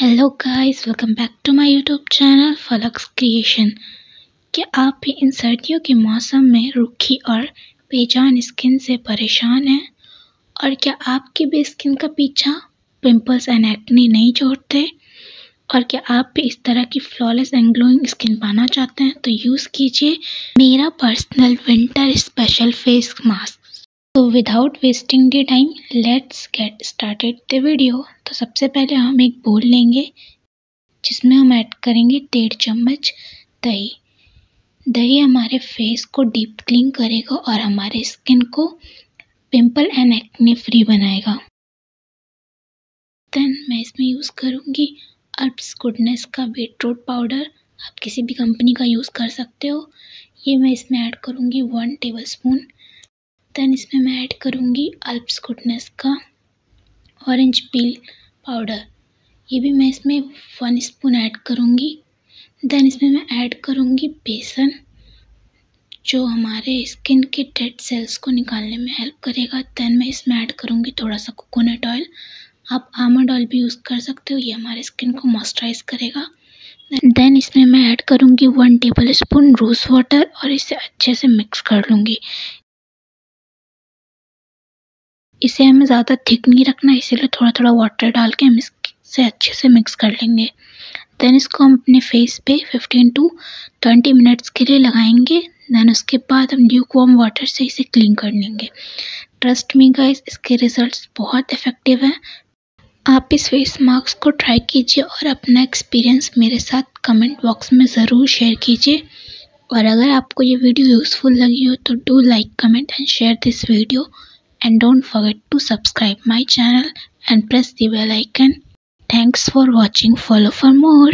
Hello guys welcome back to my YouTube channel Falak's creation क्या आप भी इन सर्दियों के मौसम में रूखी और बेजान स्किन से परेशान हैं? और क्या आपकी भी स्किन का पीछा पिंपल्स एंड एक्ने नहीं छोड़ते? और क्या आप भी इस तरह की फ्लॉलेस एंड ग्लोइंग स्किन पाना चाहते हैं? तो यूज़ कीजिए मेरा personal winter special face mask तो without wasting the time let's get started the video तो सबसे पहले हम एक बोल लेंगे, जिसमें हम ऐड करेंगे डेढ़ चम्मच दही। दही हमारे फेस को डीप क्लीन करेगा और हमारे स्किन को पिंपल एंड एक्ने फ्री बनाएगा। देन मैं इसमें यूज़ करूँगी अल्प्स गुडनेस का बीटरूट पाउडर आप किसी भी कंपनी का यूज़ कर सकते हो। ये मैं इसमें ऐड करूँगी वन टेबल स्पून देन इसमें मैं ऐड करूँगी अल्प्स गुडनेस का ऑरेंज पील पाउडर ये भी मैं इसमें वन स्पून ऐड करूँगी। देन इसमें मैं ऐड करूँगी बेसन, जो हमारे स्किन के डेड सेल्स को निकालने में हेल्प करेगा। देन मैं इसमें ऐड करूँगी थोड़ा सा कोकोनट ऑयल आप आमंड ऑयल भी यूज़ कर सकते हो, ये हमारे स्किन को मॉइस्चराइज करेगा। देन इसमें मैं ऐड करूँगी one table spoon rose water और इसे अच्छे से मिक्स कर लूँगी। इसे हमें ज़्यादा थिक नहीं रखना, इसीलिए थोड़ा थोड़ा वाटर डाल के हम इसे अच्छे से मिक्स कर लेंगे। देन इसको हम अपने फेस पे 15 टू 20 मिनट्स के लिए लगाएँगे। देन उसके बाद हम ड्यूक वार्म वाटर से इसे क्लीन कर लेंगे। ट्रस्ट मी गाइस इसके रिजल्ट्स बहुत इफ़ेक्टिव हैं। आप इस फेस मास्क को ट्राई कीजिए और अपना एक्सपीरियंस मेरे साथ कमेंट बॉक्स में ज़रूर शेयर कीजिए। और अगर आपको ये वीडियो यूज़फुल लगी हो तो do like comment and share this video and don't forget to subscribe my channel and press the bell icon. Thanks for watching. Follow for more.